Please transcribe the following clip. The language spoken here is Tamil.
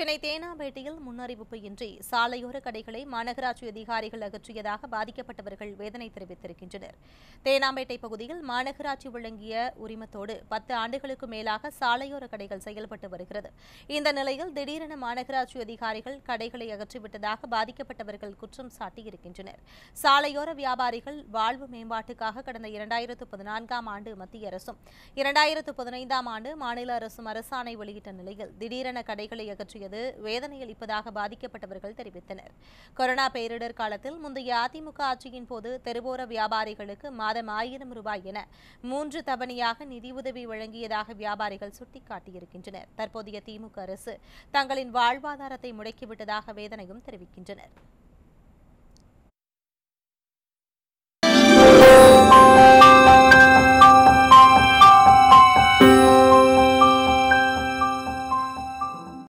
சென்னை தேனாம்பேட்டையில் முன்னறிவிப்பு இன்றி சாலையோர கடைகளை மாநகராட்சி அதிகாரிகள் அகற்றியதாக பாதிக்கப்பட்டவர்கள் வேதனை தெரிவித்திருக்கின்றனர். தேனாம்பேட்டை பகுதியில் மாநகராட்சி வழங்கிய உரிமத்தோடு பத்து ஆண்டுகளுக்கு மேலாக சாலையோர கடைகள் செயல்பட்டு வருகிறது. இந்த நிலையில் திடீரென மாநகராட்சி அதிகாரிகள் கடைகளை அகற்றிவிட்டதாக பாதிக்கப்பட்டவர்கள் குற்றம் சாட்டியிருக்கின்றனர். சாலையோர வியாபாரிகள் வாழ்வு மேம்பாட்டுக்காக கடந்த இரண்டாயிரத்து பதினான்காம் ஆண்டு மத்திய அரசும் இரண்டாயிரத்து பதினைந்தாம் ஆண்டு மாநில அரசும் அரசாணை வெளியிட்ட நிலையில் திடீரென கடைகளை அகற்றியது வேதனையளிப்பதாக பாதிக்கப்பட்டவர்கள் தெரிவித்தனர். கொரோனா பேரிடர் காலத்தில் முந்தைய அதிமுக ஆட்சியின் போது தெருவோர வியாபாரிகளுக்கு மாதம் ஆயிரம் ரூபாய் என மூன்று தவணையாக நிதியுதவி வழங்கியதாக வியாபாரிகள் சுட்டிக்காட்டியிருக்கின்றனர். தற்போதைய திமுக அரசு தங்களின் வாழ்வாதாரத்தை முடக்கிவிட்டதாக வேதனையும் தெரிவிக்கின்றனர்.